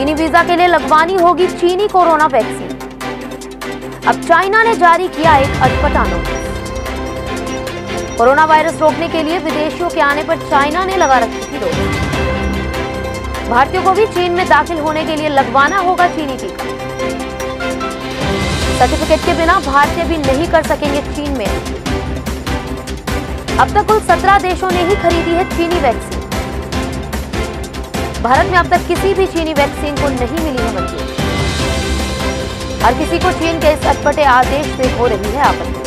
Visa के लिए लगवानी होगी चीनी कोरोना वैक्सीन। अब चाइना ने जारी किया एक अटपटा नोटिस कोरोना वायरस रोकने के लिए विदेशियों के आने पर चाइना ने लगा रखी थी रोक। भारतीयों को भी चीन में दाखिल होने के लिए लगवाना होगा चीनी टीका। सर्टिफिकेट के बिना भारतीय भी नहीं कर सकेंगे चीन में। अब तक कुल 17 देशों ने ही खरीदी है चीनी वैक्सीन। भारत में अब तक किसी भी चीनी वैक्सीन को नहीं मिली है मंजूरी। हर किसी को चीन के इस अटपटे आदेश से हो रही है आपत्ति।